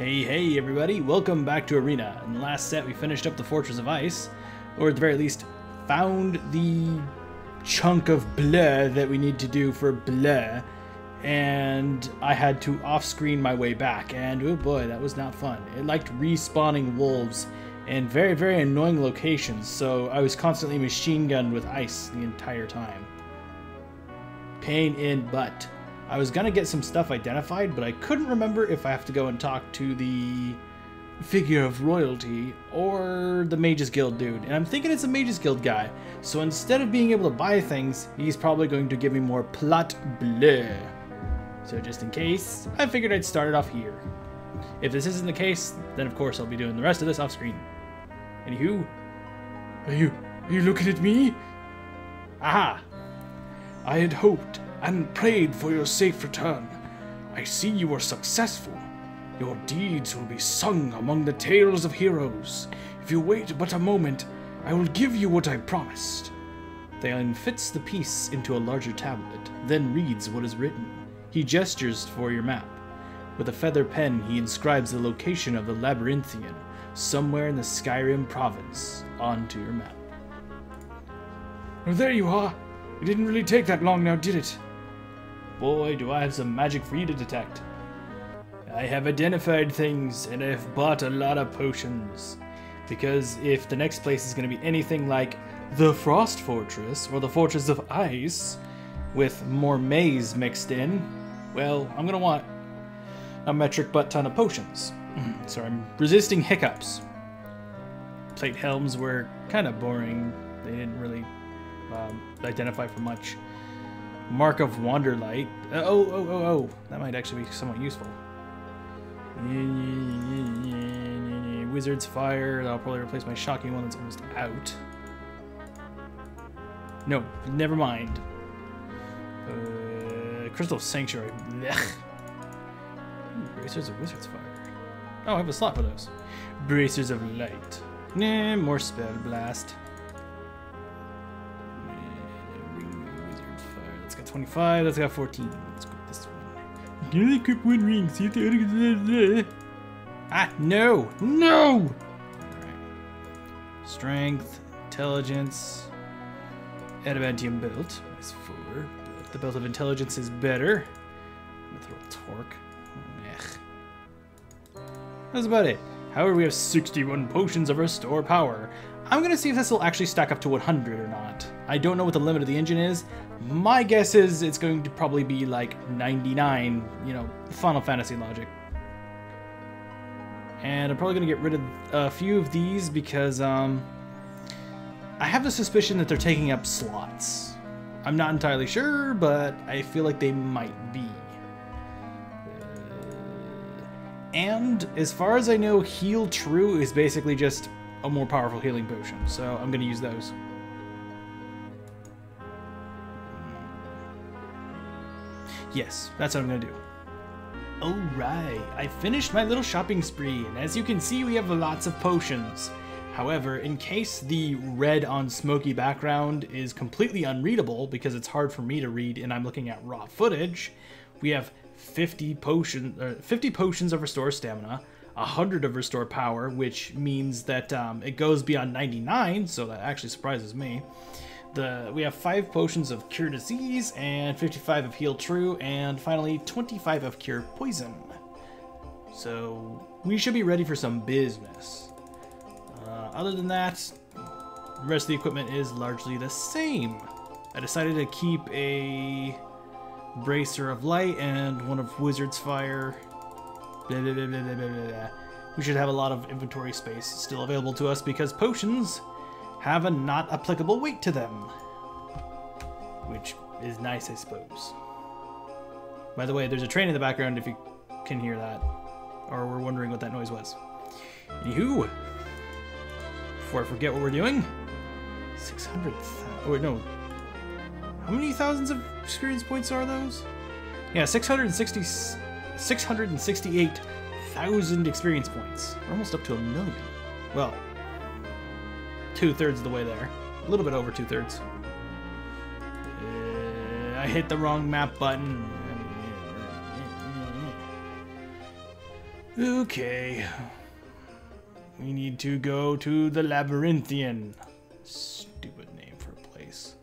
Hey, hey, everybody, welcome back to Arena. In the last set, we finished up the Fortress of Ice, or at the very least, found the chunk of blur that we need to do for blur, and I had to off screen my way back, and oh boy, that was not fun. It liked respawning wolves in very, very annoying locations, so I was constantly machine gunned with ice the entire time. Pain in butt. I was gonna get some stuff identified, but I couldn't remember if I have to go and talk to the figure of royalty or the Mages Guild dude. And I'm thinking it's a Mages Guild guy. So instead of being able to buy things, he's probably going to give me more plot bleu. So just in case, I figured I'd start it off here. If this isn't the case, then of course I'll be doing the rest of this off screen. Anywho, Are you are you looking at me? aha! I had hoped and prayed for your safe return. I see you were successful. Your deeds will be sung among the tales of heroes. If you wait but a moment, I will give you what I promised. Thalen fits the piece into a larger tablet, then reads what is written. He gestures for your map. With a feather pen, he inscribes the location of the Labyrinthian, somewhere in the Skyrim province, onto your map. Oh, there you are. It didn't really take that long now, did it? Boy, do I have some magic for you to detect. I have identified things, and I've bought a lot of potions. Because if the next place is going to be anything like the Frost Fortress or the Fortress of Ice, with more maze mixed in, well, I'm going to want a metric butt ton of potions. so I'm resisting hiccups. Plate helms were kind of boring. They didn't really um, identify for much. Mark of Wanderlight. Uh, oh, oh, oh, oh. That might actually be somewhat useful. Wizard's Fire. That'll probably replace my shocking one that's almost out. No, never mind. Uh, Crystal Sanctuary. Bracers of Wizard's Fire. Oh, I have a slot for those. Bracers of Light. Nah, more Spell Blast. 25. That's got 14. Let's go this one. Can I equip one ring? See if the other Ah, no! No! Alright. Strength, intelligence, adamantium belt. That's four. But the belt of intelligence is better. Mithril torque. Ugh. That's about it. However, we have 61 potions of restore power. I'm gonna see if this will actually stack up to 100 or not. I don't know what the limit of the engine is. My guess is it's going to probably be like 99, you know, Final Fantasy logic. And I'm probably gonna get rid of a few of these because um, I have the suspicion that they're taking up slots. I'm not entirely sure, but I feel like they might be. And as far as I know, Heal True is basically just a more powerful healing potion, so I'm gonna use those. Yes, that's what I'm gonna do. Alright, I finished my little shopping spree, and as you can see, we have lots of potions. However, in case the red on smoky background is completely unreadable because it's hard for me to read and I'm looking at raw footage, we have 50 potion, uh, 50 potions of restore stamina, 100 of restore power, which means that um, it goes beyond 99, so that actually surprises me. The we have five potions of cure disease and 55 of heal true, and finally 25 of cure poison. So we should be ready for some business. Uh, other than that, the rest of the equipment is largely the same. I decided to keep a bracer of light and one of wizard's fire. Blah, blah, blah. We should have a lot of inventory space still available to us because potions have a not applicable weight to them. Which is nice, I suppose. By the way, there's a train in the background if you can hear that. Or we're wondering what that noise was. Anywho, before I forget what we're doing, 600. Oh, wait, no. How many thousands of experience points are those? Yeah, 660. 668,000 experience points. We're almost up to a million. Well, two thirds of the way there. A little bit over two thirds. Uh, I hit the wrong map button. Okay. We need to go to the Labyrinthian. Stupid name for a place.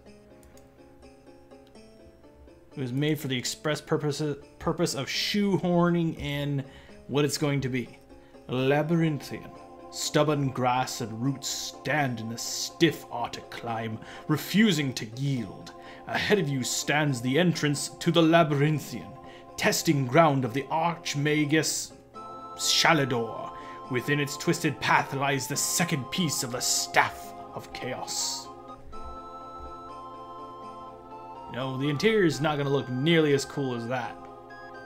It was made for the express purpose purpose of shoehorning in what it's going to be. Labyrinthian. Stubborn grass and roots stand in a stiff arctic climb, refusing to yield. Ahead of you stands the entrance to the Labyrinthian, testing ground of the Archmagus Shalidor. Within its twisted path lies the second piece of the Staff of Chaos. No, the interior is not going to look nearly as cool as that.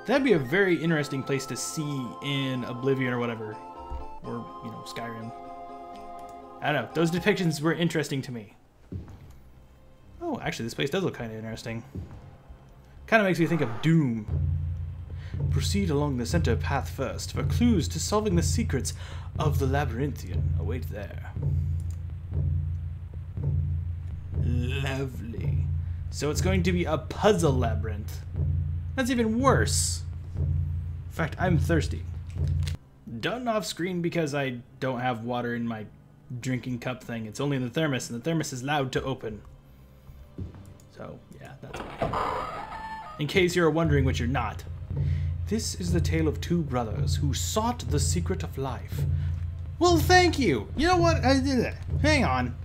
That'd be a very interesting place to see in Oblivion or whatever. Or, you know, Skyrim. I don't know. Those depictions were interesting to me. Oh, actually, this place does look kind of interesting. Kind of makes me think of Doom. Proceed along the center path first, for clues to solving the secrets of the Labyrinthian oh, await there. Lovely. So it's going to be a puzzle labyrinth. That's even worse. In fact, I'm thirsty. Done off screen because I don't have water in my drinking cup thing. It's only in the thermos, and the thermos is loud to open. So, yeah, that's why. In case you're wondering what you're not. This is the tale of two brothers who sought the secret of life. Well, thank you. You know what? I did it. Hang on.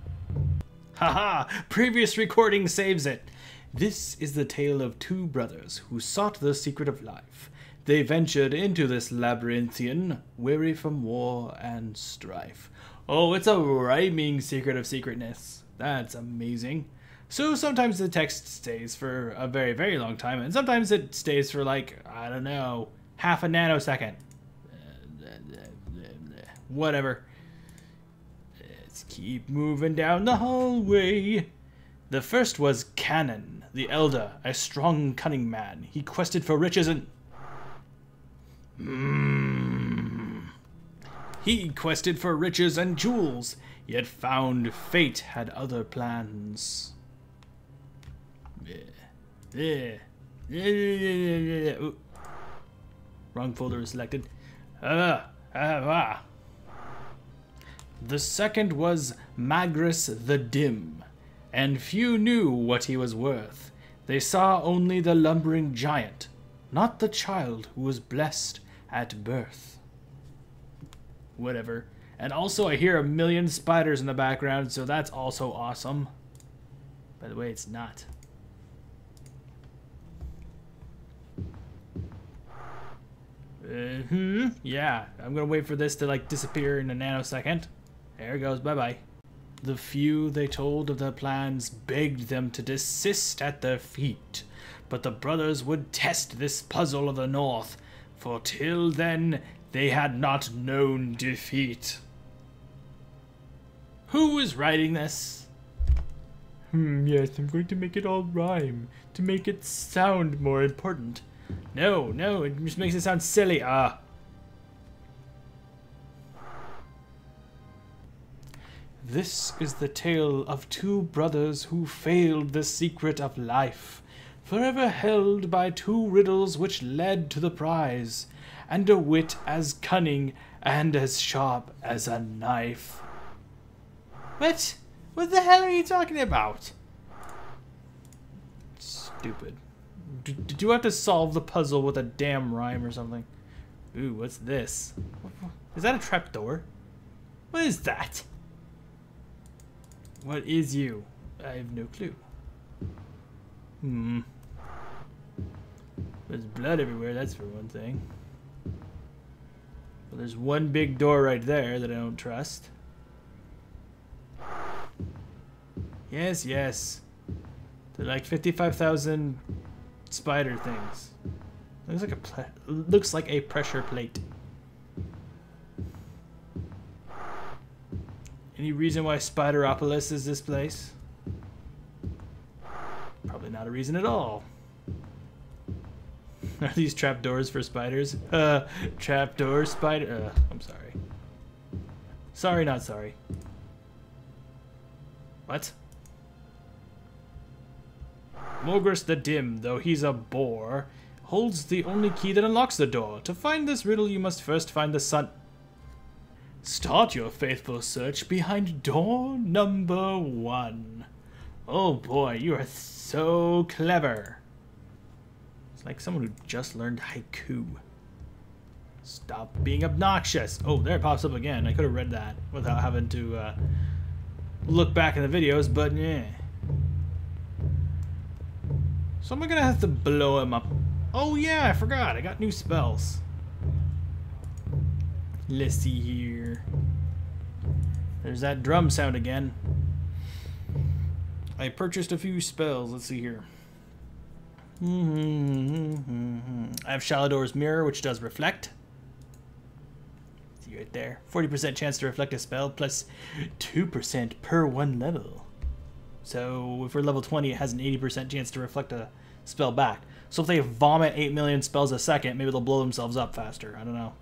Haha, previous recording saves it. This is the tale of two brothers who sought the secret of life. They ventured into this labyrinthian, weary from war and strife. Oh, it's a rhyming secret of secretness. That's amazing. So sometimes the text stays for a very, very long time, and sometimes it stays for like, I don't know, half a nanosecond. Whatever. Let's keep moving down the hallway. The first was Canon, the elder, a strong, cunning man. He quested for riches and. Mm. He quested for riches and jewels, yet found fate had other plans. Wrong folder is selected. The second was Magris the Dim, and few knew what he was worth. They saw only the lumbering giant, not the child who was blessed at birth. Whatever. And also, I hear a million spiders in the background, so that's also awesome. By the way, it's not. Uh hmm. Yeah, I'm gonna wait for this to like disappear in a nanosecond. There it goes. Bye bye. The few they told of their plans begged them to desist at their feet, but the brothers would test this puzzle of the North, for till then they had not known defeat. Who is writing this? Hmm, yes, I'm going to make it all rhyme, to make it sound more important. No, no, it just makes it sound silly. Ah. This is the tale of two brothers who failed the secret of life, forever held by two riddles which led to the prize, and a wit as cunning and as sharp as a knife. What? What the hell are you talking about? Stupid. Did you have to solve the puzzle with a damn rhyme or something? Ooh, what's this? Is that a trap door? What is that? What is you? I have no clue. Hmm. There's blood everywhere, that's for one thing. Well, there's one big door right there that I don't trust. Yes, yes. They're like 55,000 spider things. Looks like a looks like a pressure plate. Any reason why Spideropolis is this place? Probably not a reason at all. Are these trapdoors for spiders? Uh, trapdoor spider. Uh, I'm sorry. Sorry, not sorry. What? Mogris the Dim, though he's a bore, holds the only key that unlocks the door. To find this riddle, you must first find the sun. Start your faithful search behind door number one. Oh boy, you are so clever. It's like someone who just learned haiku. Stop being obnoxious. Oh, there it pops up again. I could have read that without having to uh, look back in the videos, but yeah. So am gonna have to blow him up? Oh yeah, I forgot. I got new spells. Let's see here. There's that drum sound again. I purchased a few spells. Let's see here. Mm-hmm, mm-hmm, mm-hmm. I have Shalidor's Mirror, which does reflect. See right there. 40% chance to reflect a spell, plus 2% per one level. So if we're level 20, it has an 80% chance to reflect a spell back. So if they vomit 8 million spells a second, maybe they'll blow themselves up faster. I don't know.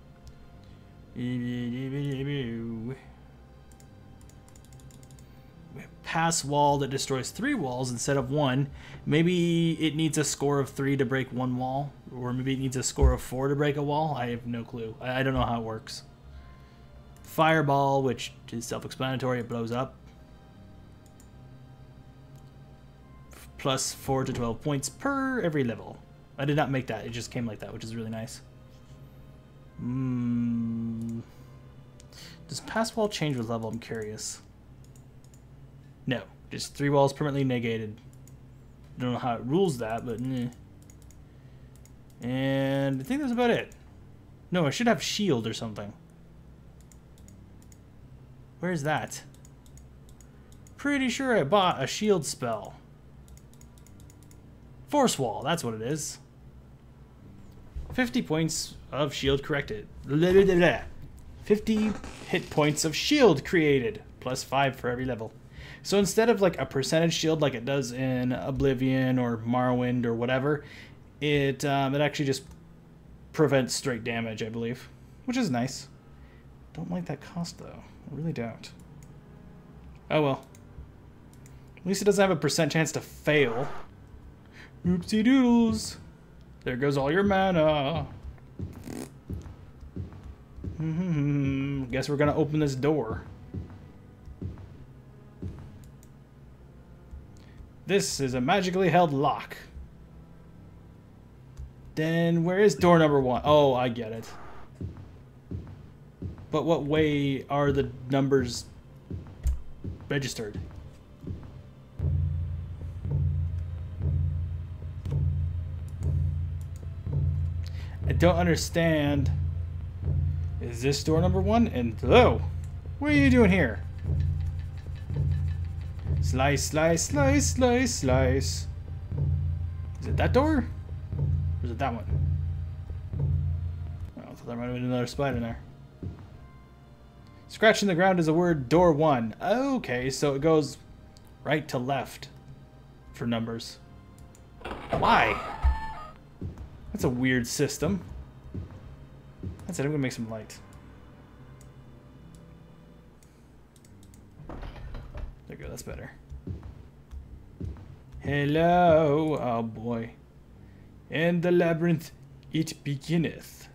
Pass wall that destroys three walls instead of one. Maybe it needs a score of three to break one wall, or maybe it needs a score of four to break a wall. I have no clue. I, don't know how it works. Fireball, which is self-explanatory, it blows up. Plus 4 to 12 points per every level. I did not make that, it just came like that, which is really nice. Mm. Does pass wall change with level? I'm curious. No, just three walls permanently negated. Don't know how it rules that, but eh. And I think that's about it. No, I should have shield or something. Where's that? Pretty sure I bought a shield spell. Force wall, that's what it is. 50 points of shield corrected. 50 hit points of shield created, plus 5 for every level. So instead of like a percentage shield like it does in Oblivion or Morrowind or whatever, it um, it actually just prevents straight damage, I believe, which is nice. Don't like that cost though. I really don't. Oh well. At least it doesn't have a percent chance to fail. Oopsie doodles. There goes all your mana. Mm-hmm. Guess we're gonna open this door. This is a magically held lock. Then where is door number one? Oh, I get it. But what way are the numbers registered? I don't understand. Is this door number one? And hello, what are you doing here? Slice, slice, slice, slice, slice. Is it that door? Or is it that one? Oh, I thought there might have been another spider in there. Scratching the ground is the word door one. Okay, so it goes right to left for numbers. Why? That's a weird system. That's it, I'm gonna make some light. There we go, that's better. Hello, oh boy. And the labyrinth, it beginneth.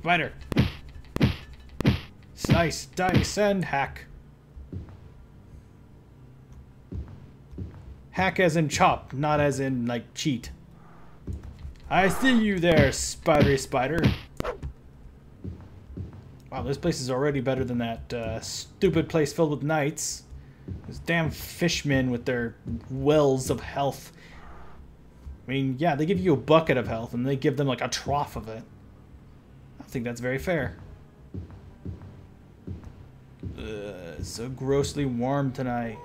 Spider. Slice, dice, and hack. Hack as in chop, not as in, like, cheat. I see you there, spidery spider. Wow, this place is already better than that uh, stupid place filled with knights. Those damn fishmen with their wells of health. I mean, yeah, they give you a bucket of health, and they give them, like, a trough of it. I think that's very fair. Ugh, so grossly warm tonight.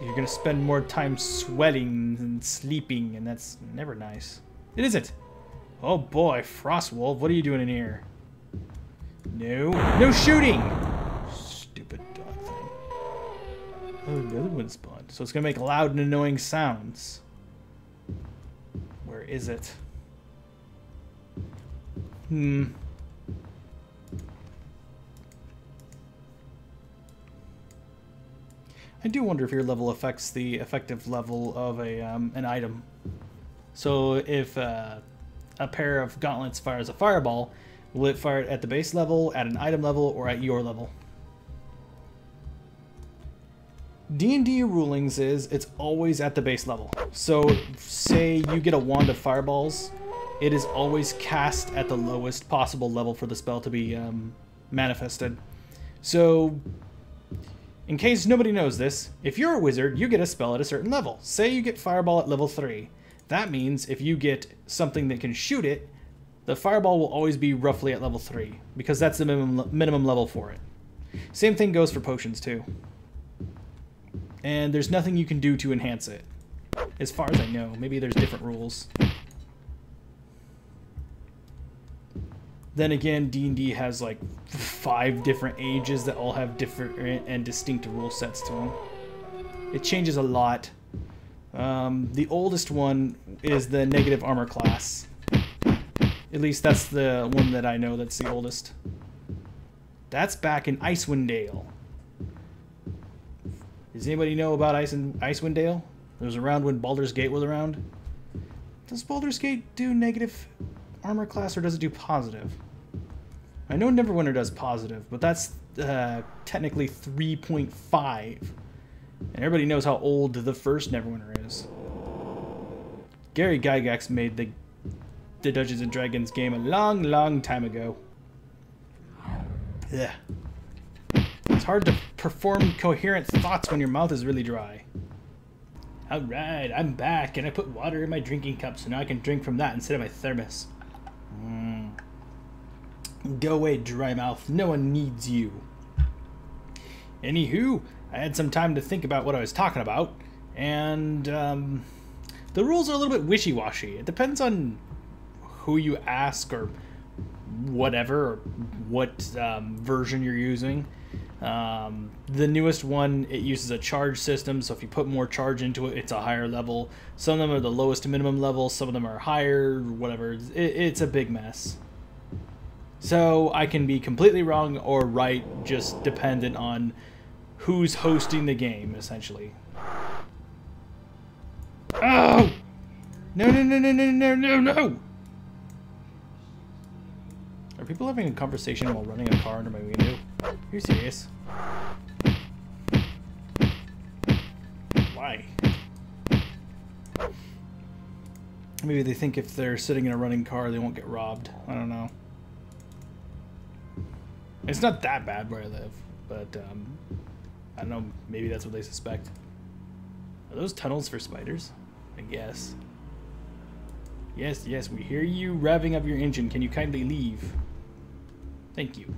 You're gonna spend more time sweating and sleeping, and that's never nice. It isn't. Oh boy, Frostwolf, what are you doing in here? No. No shooting! Stupid dog thing. Oh, another one spawned. So it's gonna make loud and annoying sounds. Where is it? Hmm. I do wonder if your level affects the effective level of a um, an item. So if uh, a pair of gauntlets fires a fireball, will it fire it at the base level, at an item level, or at your level? D&D rulings is it's always at the base level. So say you get a wand of fireballs, it is always cast at the lowest possible level for the spell to be um, manifested. So in case nobody knows this, if you're a wizard, you get a spell at a certain level. Say you get fireball at level 3. That means if you get something that can shoot it, the fireball will always be roughly at level 3 because that's the minimum minimum level for it. Same thing goes for potions too and there's nothing you can do to enhance it. As far as I know, maybe there's different rules. Then again, D&D has like five different ages that all have different and distinct rule sets to them. It changes a lot. Um, the oldest one is the negative armor class. At least that's the one that I know that's the oldest. That's back in Icewind Dale. Does anybody know about Ice and Icewind Dale? It was around when Baldur's Gate was around. Does Baldur's Gate do negative armor class or does it do positive? I know Neverwinter does positive, but that's uh, technically 3.5. And everybody knows how old the first Neverwinter is. Gary Gygax made the, the Dungeons & Dragons game a long, long time ago. Yeah It's hard to perform coherent thoughts when your mouth is really dry. Alright, I'm back, and I put water in my drinking cup, so now I can drink from that instead of my thermos. Mm. Go away, dry mouth. No one needs you. Anywho, I had some time to think about what I was talking about, and um, the rules are a little bit wishy-washy. It depends on who you ask or whatever, or what um, version you're using. Um, the newest one, it uses a charge system, so if you put more charge into it, it's a higher level. Some of them are the lowest minimum level, some of them are higher, whatever. It, it's a big mess. So I can be completely wrong or right, just dependent on who's hosting the game, essentially. Oh! No, no, no, no, no, no, no, no! Are people having a conversation while running a car under my window? Are you serious? Why? Maybe they think if they're sitting in a running car, they won't get robbed. I don't know. It's not that bad where I live, but um, I don't know. Maybe that's what they suspect. Are those tunnels for spiders? I guess. Yes, yes, we hear you revving up your engine. Can you kindly leave? Thank you.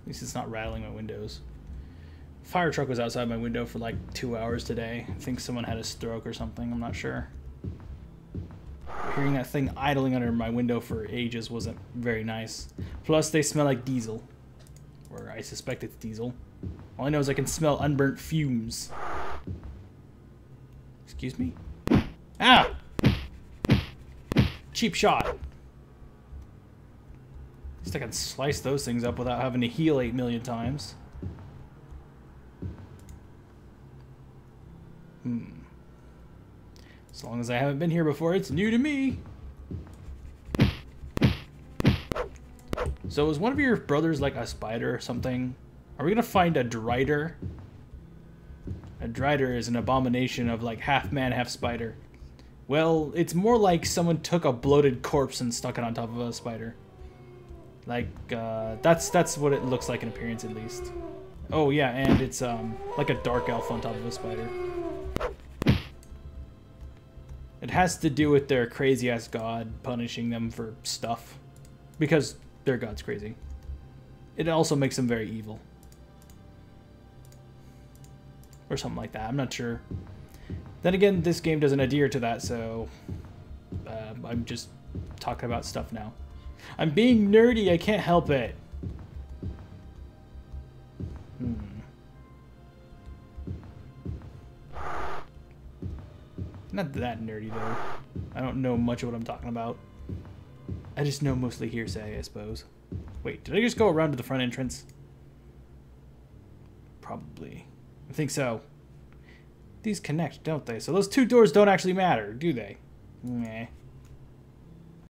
At least it's not rattling my windows. Fire truck was outside my window for like two hours today. I think someone had a stroke or something. I'm not sure. Hearing that thing idling under my window for ages wasn't very nice. Plus, they smell like diesel. Or I suspect it's diesel. All I know is I can smell unburnt fumes. Excuse me? Ah! Cheap shot. At least I can slice those things up without having to heal 8 million times. Hmm. As long as I haven't been here before, it's new to me. So is one of your brothers like a spider or something? Are we gonna find a Drider? A Drider is an abomination of like half man, half spider. Well, it's more like someone took a bloated corpse and stuck it on top of a spider. Like, uh, that's that's what it looks like in appearance, at least. Oh, yeah, and it's um like a dark elf on top of a spider. It has to do with their crazy-ass god punishing them for stuff. Because their god's crazy. It also makes them very evil. Or something like that, I'm not sure. Then again, this game doesn't adhere to that, so uh, I'm just talking about stuff now. I'm being nerdy, I can't help it. Not that nerdy, though. I don't know much of what I'm talking about. I just know mostly hearsay, I suppose. Wait, did I just go around to the front entrance? Probably. I think so. These connect, don't they? So those two doors don't actually matter, do they? Meh.